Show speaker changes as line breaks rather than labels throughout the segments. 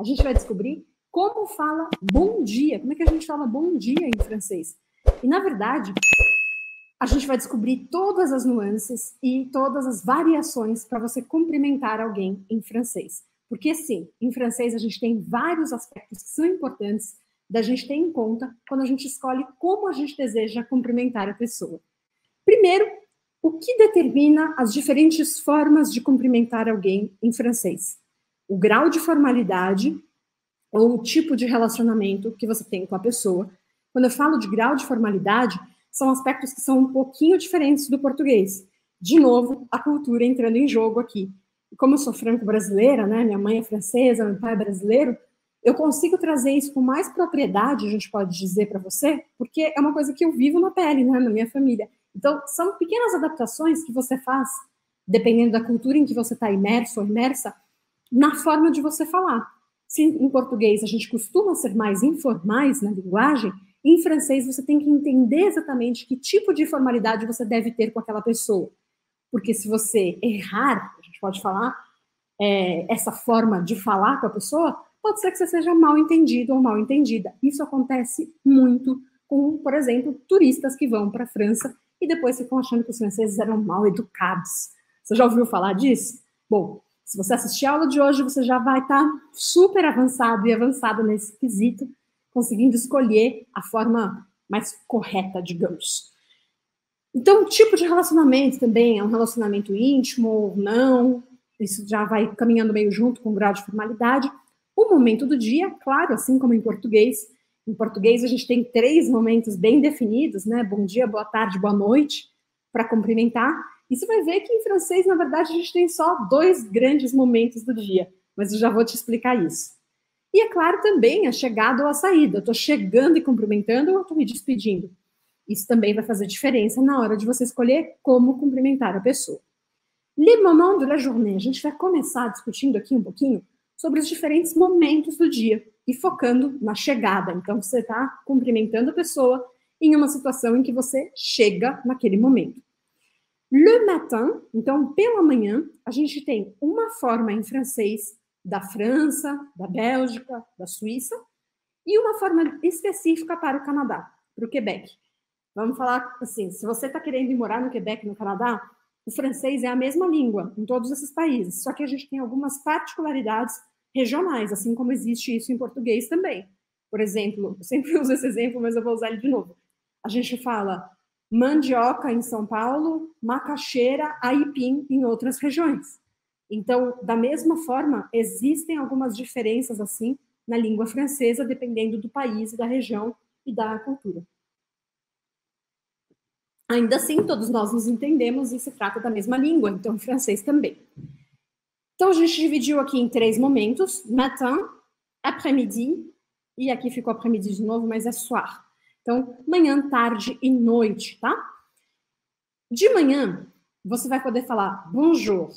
a gente vai descobrir como fala bom dia. Como é que a gente fala bom dia em francês? E, na verdade, a gente vai descobrir todas as nuances e todas as variações para você cumprimentar alguém em francês. Porque, sim, em francês a gente tem vários aspectos que são importantes da gente ter em conta quando a gente escolhe como a gente deseja cumprimentar a pessoa. Primeiro, o que determina as diferentes formas de cumprimentar alguém em francês? O grau de formalidade ou o tipo de relacionamento que você tem com a pessoa. Quando eu falo de grau de formalidade, são aspectos que são um pouquinho diferentes do português. De novo, a cultura entrando em jogo aqui. Como eu sou franco-brasileira, né, minha mãe é francesa, meu pai é brasileiro, eu consigo trazer isso com mais propriedade, a gente pode dizer para você, porque é uma coisa que eu vivo na pele, né, na minha família. Então, são pequenas adaptações que você faz, dependendo da cultura em que você está imerso ou imersa, na forma de você falar. Se em português a gente costuma ser mais informais na linguagem, em francês você tem que entender exatamente que tipo de formalidade você deve ter com aquela pessoa. Porque se você errar, a gente pode falar, é, essa forma de falar com a pessoa, pode ser que você seja mal entendido ou mal entendida. Isso acontece muito com, por exemplo, turistas que vão para a França e depois ficam achando que os franceses eram mal educados. Você já ouviu falar disso? Bom, se você assistir a aula de hoje, você já vai estar tá super avançado e avançada nesse quesito, conseguindo escolher a forma mais correta, digamos. Então, o tipo de relacionamento também é um relacionamento íntimo ou não, isso já vai caminhando meio junto com o grau de formalidade. O momento do dia, claro, assim como em português. Em português, a gente tem três momentos bem definidos, né? Bom dia, boa tarde, boa noite, para cumprimentar. E você vai ver que em francês, na verdade, a gente tem só dois grandes momentos do dia, mas eu já vou te explicar isso. E é claro também a chegada ou a saída. Eu estou chegando e cumprimentando ou estou me despedindo. Isso também vai fazer diferença na hora de você escolher como cumprimentar a pessoa. Le moment de la journée. A gente vai começar discutindo aqui um pouquinho sobre os diferentes momentos do dia e focando na chegada. Então, você está cumprimentando a pessoa em uma situação em que você chega naquele momento. Le matin, então, pela manhã, a gente tem uma forma em francês da França, da Bélgica, da Suíça, e uma forma específica para o Canadá, para o Quebec. Vamos falar assim: se você está querendo ir morar no Quebec, no Canadá, o francês é a mesma língua em todos esses países, só que a gente tem algumas particularidades regionais, assim como existe isso em português também. Por exemplo, eu sempre uso esse exemplo, mas eu vou usar ele de novo. A gente fala mandioca em São Paulo, macaxeira, aipim em outras regiões. Então, da mesma forma, existem algumas diferenças assim na língua francesa, dependendo do país, da região e da cultura. Ainda assim, todos nós nos entendemos e se trata da mesma língua, então francês também. Então, a gente dividiu aqui em três momentos: matin, après-midi, e aqui ficou après-midi de novo, mas é soir. Então, manhã, tarde e noite, tá? De manhã, você vai poder falar bonjour,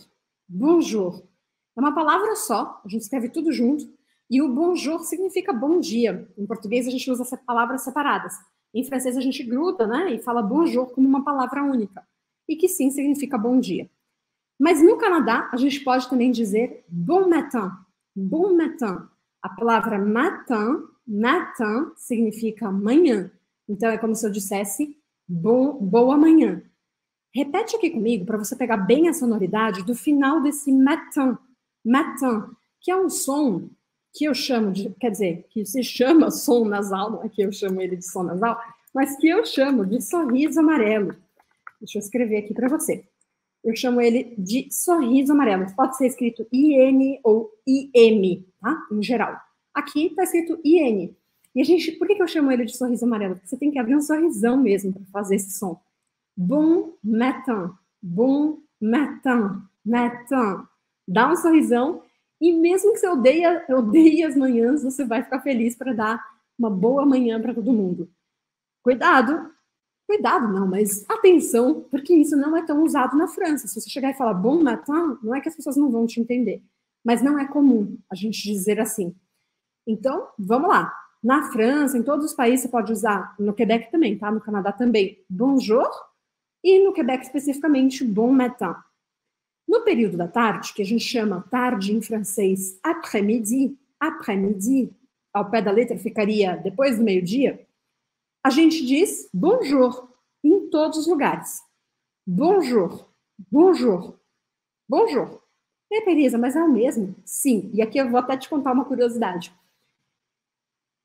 bonjour. É uma palavra só, a gente escreve tudo junto, e o bonjour significa bom dia. Em português, a gente usa palavras separadas. Em francês, a gente gruda, né, e fala bonjour como uma palavra única, e que sim significa bom dia. Mas no Canadá, a gente pode também dizer bon matin, bon matin. A palavra matin Matin significa manhã. Então é como se eu dissesse boa manhã. Repete aqui comigo para você pegar bem a sonoridade do final desse matin. Matin, que é um som que eu chamo de, quer dizer, que se chama som nasal, não é eu chamo ele de som nasal, mas que eu chamo de sorriso amarelo. Deixa eu escrever aqui para você. Eu chamo ele de sorriso amarelo. Pode ser escrito IN ou IM, tá? Em geral. Aqui está escrito IN. E a gente, por que, que eu chamo ele de sorriso amarelo? Porque você tem que abrir um sorrisão mesmo para fazer esse som. Bon matin, bon matin, matin. Dá um sorrisão e mesmo que você odeie, odeie as manhãs, você vai ficar feliz para dar uma boa manhã para todo mundo. Cuidado, cuidado não, mas atenção, porque isso não é tão usado na França. Se você chegar e falar bon matin, não é que as pessoas não vão te entender, mas não é comum a gente dizer assim. Então, vamos lá. Na França, em todos os países, você pode usar, no Quebec também, tá? No Canadá também, bonjour, e no Quebec especificamente, bon matin. No período da tarde, que a gente chama tarde em francês après-midi, après-midi, ao pé da letra ficaria depois do meio-dia, a gente diz bonjour em todos os lugares. Bonjour, bonjour, bonjour. E Teresa, mas é o mesmo? Sim, e aqui eu vou até te contar uma curiosidade.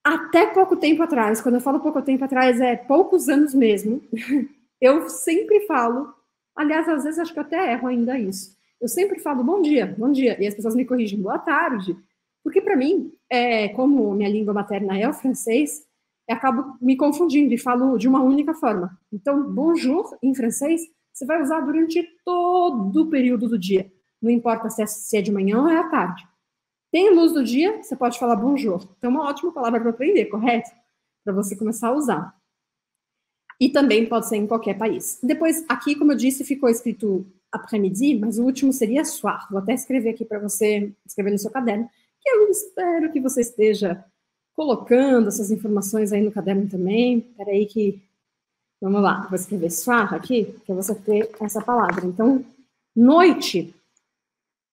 Até pouco tempo atrás, quando eu falo pouco tempo atrás, é poucos anos mesmo, eu sempre falo, aliás, às vezes acho que eu até erro ainda isso. Eu sempre falo bom dia, bom dia, e as pessoas me corrigem boa tarde, porque para mim, é, como minha língua materna é o francês, eu acabo me confundindo e falo de uma única forma. Então, bonjour em francês, você vai usar durante todo o período do dia. Não importa se é, se é de manhã ou é à tarde. Tem luz do dia, você pode falar bonjour. Então, é uma ótima palavra para aprender, correto? Para você começar a usar. E também pode ser em qualquer país. Depois, aqui, como eu disse, ficou escrito après-midi, mas o último seria soir. Vou até escrever aqui para você escrever no seu caderno, que eu espero que você esteja colocando essas informações aí no caderno também. Espera aí que... Vamos lá, vou escrever soir aqui, para você ter essa palavra. Então, noite.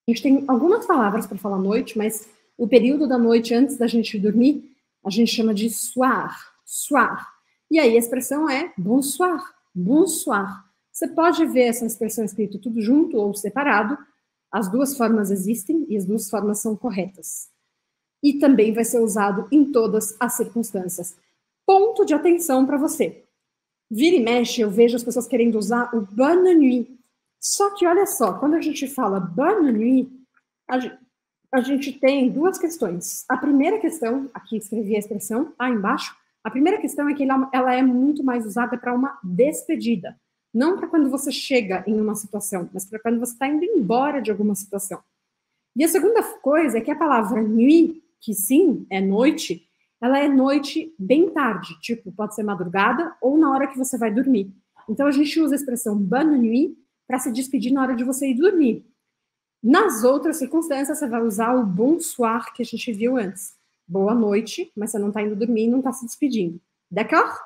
A gente tem algumas palavras para falar noite, mas o período da noite antes da gente dormir, a gente chama de soir, soir. E aí a expressão é bonsoir, bonsoir. Você pode ver essa expressão escrita tudo junto ou separado. As duas formas existem e as duas formas são corretas. E também vai ser usado em todas as circunstâncias. Ponto de atenção para você. Vira e mexe, eu vejo as pessoas querendo usar o bonne nuit. Só que olha só, quando a gente fala bonne nuit, a a gente tem duas questões. A primeira questão, aqui escrevi a expressão, lá embaixo, a primeira questão é que ela, ela é muito mais usada para uma despedida. Não para quando você chega em uma situação, mas para quando você está indo embora de alguma situação. E a segunda coisa é que a palavra nuit, que sim, é noite, ela é noite bem tarde, tipo, pode ser madrugada ou na hora que você vai dormir. Então a gente usa a expressão bonne nuit para se despedir na hora de você ir dormir. Nas outras circunstâncias, você vai usar o bonsoir que a gente viu antes. Boa noite, mas você não está indo dormir e não está se despedindo. D'accord?